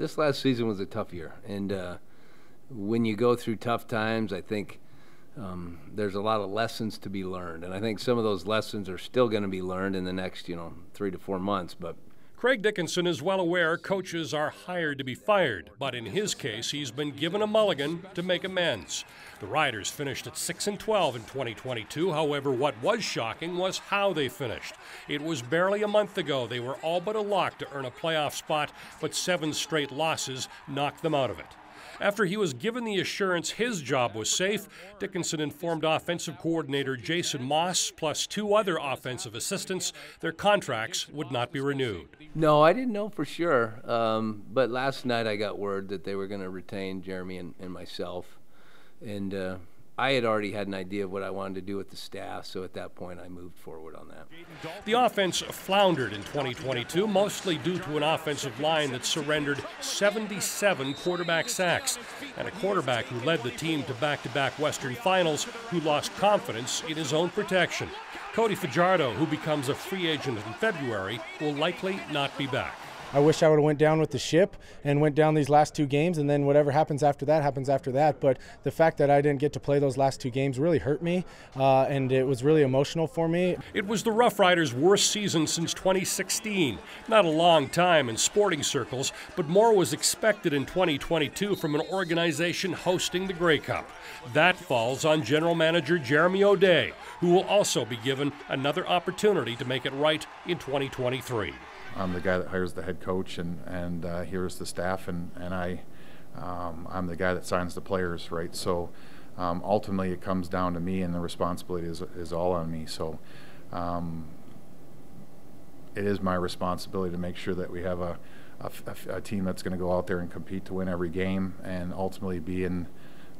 this last season was a tough year, and uh, when you go through tough times, I think um, there's a lot of lessons to be learned, and I think some of those lessons are still going to be learned in the next, you know, three to four months. But Craig Dickenson is well aware coaches are hired to be fired, but in his case, he's been given a mulligan to make amends. The Riders finished at 6 and 12 in 2022. However, what was shocking was how they finished. It was barely a month ago they were all but a lock to earn a playoff spot, but seven straight losses knocked them out of it. After he was given the assurance his job was safe, Dickenson informed offensive coordinator Jason Maas, plus two other offensive assistants, their contracts would not be renewed. No, I didn't know for sure. Um, but last night I got word that they were going to retain Jeremy and, and myself. And uh, I had already had an idea of what I wanted to do with the staff, so at that point I moved forward on that. The offense floundered in 2022, mostly due to an offensive line that surrendered 77 quarterback sacks, and a quarterback who led the team to back to back Western finals who lost confidence in his own protection. Cody Fajardo, who becomes a free agent in February, will likely not be back. I wish I would have went down with the ship and went down these last two games, and then whatever happens after that happens after that. But the fact that I didn't get to play those last two games really hurt me, uh, and it was really emotional for me. It was the Roughriders' worst season since 2016. Not a long time in sporting circles, but more was expected in 2022 from an organization hosting the Grey Cup. That falls on general manager Jeremy O'Day, who will also be given another opportunity to make it right in 2023. I'm the guy that hires the head coach and and uh, here's the staff, and and I um, I'm the guy that signs the players, right? So um, ultimately, it comes down to me, and the responsibility is is all on me. So. Um, it is my responsibility to make sure that we have a, a, a team that's going to go out there and compete to win every game and ultimately be in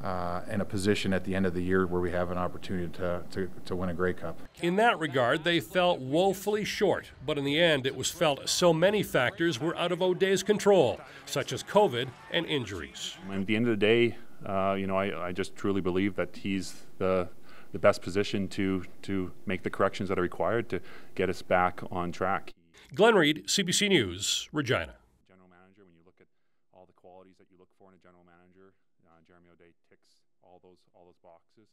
uh, in a position at the end of the year where we have an opportunity to, to, to win a Grey Cup. In that regard, they fell woefully short, but in the end, it was felt so many factors were out of O'Day's control, such as COVID and injuries. At the end of the day, uh, you know, I, I just truly believe that he's the the best position to to make the corrections that are required to get us back on track. Glenn Reid, CBC News, Regina. General manager, when you look at all the qualities that you look for in a general manager, uh, Jeremy O'Day ticks all those all those boxes.